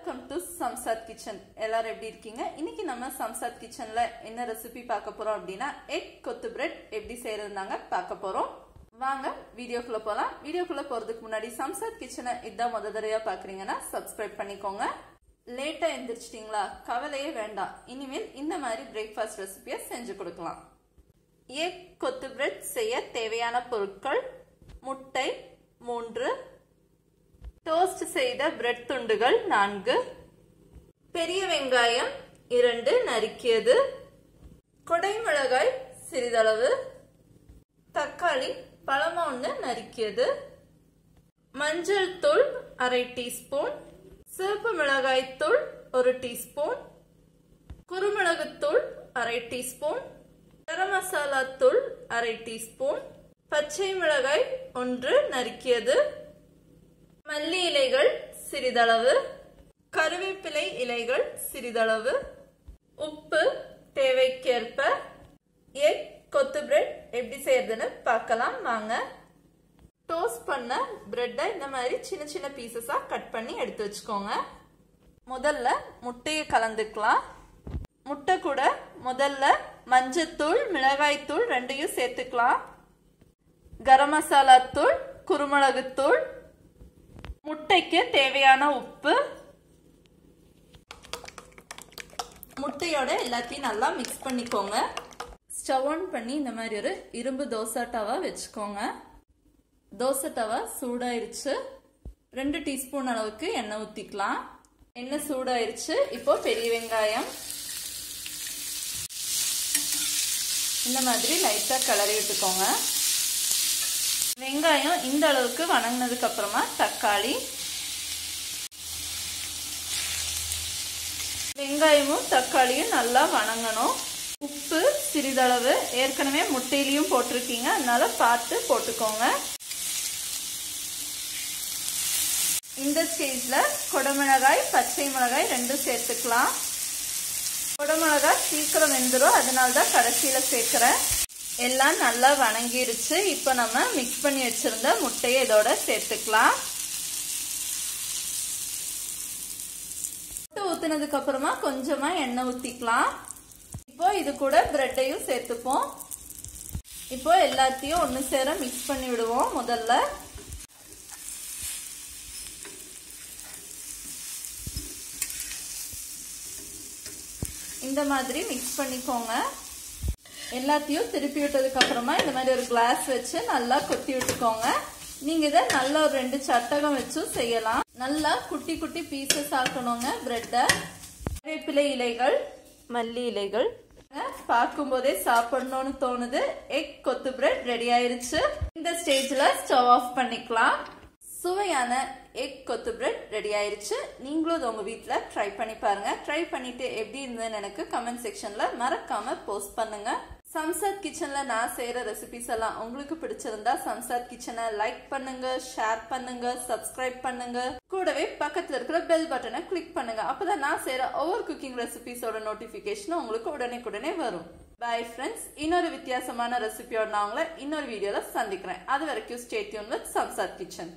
Welcome to Shamshad kitchen எல்லாரும் எப்படி இருக்கீங்க? இன்னைக்கு நம்ம சம்சாத் கிச்சன்ல என்ன ரெசிபி பார்க்க போறோம் அப்படின்னா எக் கொத்து பிரெட் எப்படி செய்யறதுனாங்க பார்க்க போறோம். வாங்க வீடியோக்குள்ள போலாம். வீடியோக்குள்ள போறதுக்கு முன்னாடி சம்சாத் கிச்சனை இதான் முத தடவையா பாக்குறீங்கன்னா சப்ஸ்கிரைப் பண்ணிக்கோங்க. லேட்டா எந்திரிச்சிட்டீங்களா? கவலையே வேண்டாம். இனிமேல் இந்த மாதிரி பிரேக்ஃபாஸ்ட் ரெசிபியை செஞ்சு கொடுக்கலாம். எக் கொத்து பிரெட் செய்ய தேவையான பொருட்கள் முட்டை மூன்று டோஸ்ட் செய்த பிரெட் துண்டுகள் நான்கு. பெரிய வெங்காயம் இரண்டு நறுக்கியது. கொடைமிளகாய் சிறிதளவு. தக்காளி பழமா ஒன்று நறுக்கியது. மஞ்சள் தூள் அரை டீஸ்பூன். சிவப்பு மிளகாய் தூள் ஒரு டீஸ்பூன். குருமிளகுத்தூள் அரை டீஸ்பூன். கரம் மசாலா தூள் அரை டீஸ்பூன். பச்சை மிளகாய் ஒன்று நறுக்கியது. மல்லி இலைகள் சிறிதளவு கருவேப்பிலை இலைகள் சிறிதளவு உப்பு தேவைக்கேற்ப எக் கொத்து பிரெட் எப்படி செய்யறதுன்னு பார்க்கலாம் வாங்க. டோஸ்ட் பண்ண பிரெட்டை இந்த மாதிரி சின்ன சின்ன பீசஸா கட் பண்ணி எடுத்து வச்சுக்கோங்க. முதல்ல முட்டையை கலந்துக்கலாம். முட்டை கூட முதல்ல மஞ்சத்தூள் மிளகாய்த்தூள் ரெண்டையும் சேர்த்துக்கலாம். கரம் மசாலா தூள் குருமிளகுத்தூள் முட்டைக்கு தேவையான உப்பு. முட்டையோட எல்லாத்தையும் நல்லா மிக்ஸ் பண்ணிக்கோங்க. ஸ்டவ் ஆன் பண்ணி இந்த மாதிரி ஒரு இரும்பு தோசை டவா வச்சுக்கோங்க. தோசை டவா சூடாயிருச்சு. ரெண்டு டீஸ்பூன் அளவுக்கு எண்ணெய் ஊற்றிக்கலாம் எண்ணெய் சூடாயிருச்சு. இப்போ பெரிய வெங்காயம். இந்த மாதிரி லைட்டாக கிளறி விட்டுக்கோங்க. வெங்காயம் இந்த அளவுக்கு வணங்கினதுக்கு அப்புறமா தக்காளி. வெங்காயமும் தக்காளியும் நல்லா வணங்கணும். உப்பு சிறிதளவு. ஏற்கனவே முட்டையிலையும் போட்டிருக்கீங்க. அதனால பார்த்து போட்டுக்கோங்க. இந்த ஸ்டேஜில் கொடமிளகாய் பச்சை மிளகாய் ரெண்டும் சேர்த்துக்கலாம். கொடமிளகாய் சீக்கிரம் வெந்துடும் அதனால தான் கடைசியில் சேர்க்குறேன். எல்லாம் நல்லா வணங்கிருச்சு இப்போ நம்ம மிக்ஸ் பண்ணி வச்சுருந்த முட்டையை இதோட சேர்த்துக்கலாம். முட்டை ஊத்துனதுக்கு அப்புறமா கொஞ்சமாக எண்ணெய் ஊற்றிக்கலாம் இப்போ இது கூட பிரெட்டையும் சேர்த்துப்போம். இப்போ எல்லாத்தையும் ஒன்று சேர மிக்ஸ் பண்ணி விடுவோம் முதல்ல. இந்த மாதிரி மிக்ஸ் பண்ணிக்கோங்க. எல்லாத்தையும் திருப்பி விட்டதுக்கு அப்புறமா இந்த மாதிரி ஒரு கிளாஸ் வச்சு நல்லா கொத்தி விட்டுக்கோங்க. நீங்க இதை நல்லா ஒரு ரெண்டு சட்டகம் வச்சும் செய்யலாம். நல்லா குட்டி குட்டி பீசஸ் ஆக்கணுங்க பிரெட்டை வேப்பிலை இலைகள் மல்லி இலைகள். பார்க்கும் போதே சாப்பிடணும்னு தோணுது. எக் கொத்து பிரெட் ரெடி ஆயிருச்சு. இந்த ஸ்டேஜ்ல ஸ்டவ் ஆஃப் பண்ணிக்கலாம். சுவையான எக் கொத்து பிரெட் ரெடி ஆயிருச்சு. நீங்களும் இது உங்க வீட்டில் ட்ரை பண்ணி பாருங்க. ட்ரை பண்ணிட்டு எப்படி இருந்ததுன்னு எனக்கு கமெண்ட் செக்ஷன்ல மறக்காம போஸ்ட் பண்ணுங்க. சம்சாத் கிச்சன்ல நான் செய்யற ரெசிபிஸ் எல்லாம் உங்களுக்கு பிடிச்சிருந்தா சம்சாத் கிச்சனை லைக் பண்ணுங்க ஷேர் பண்ணுங்க சப்ஸ்கிரைப் பண்ணுங்க. கூடவே பக்கத்துல இருக்கிற பெல் பட்டனை கிளிக் பண்ணுங்க. அப்பதான் நான் செய்யற ஒவ்வொரு குக்கிங் ரெசிபிஸோட நோட்டிபிகேஷன் உங்களுக்கு உடனே உடனே வரும். பை ஃப்ரெண்ட்ஸ் இன்னொரு வித்தியாசமான ரெசிபியோட நான் உங்களை இன்னொரு வீடியோல சந்திக்கிறேன். அது வரைக்கும் ஸ்டேட்யூன் வித் சம்சாத் கிச்சன்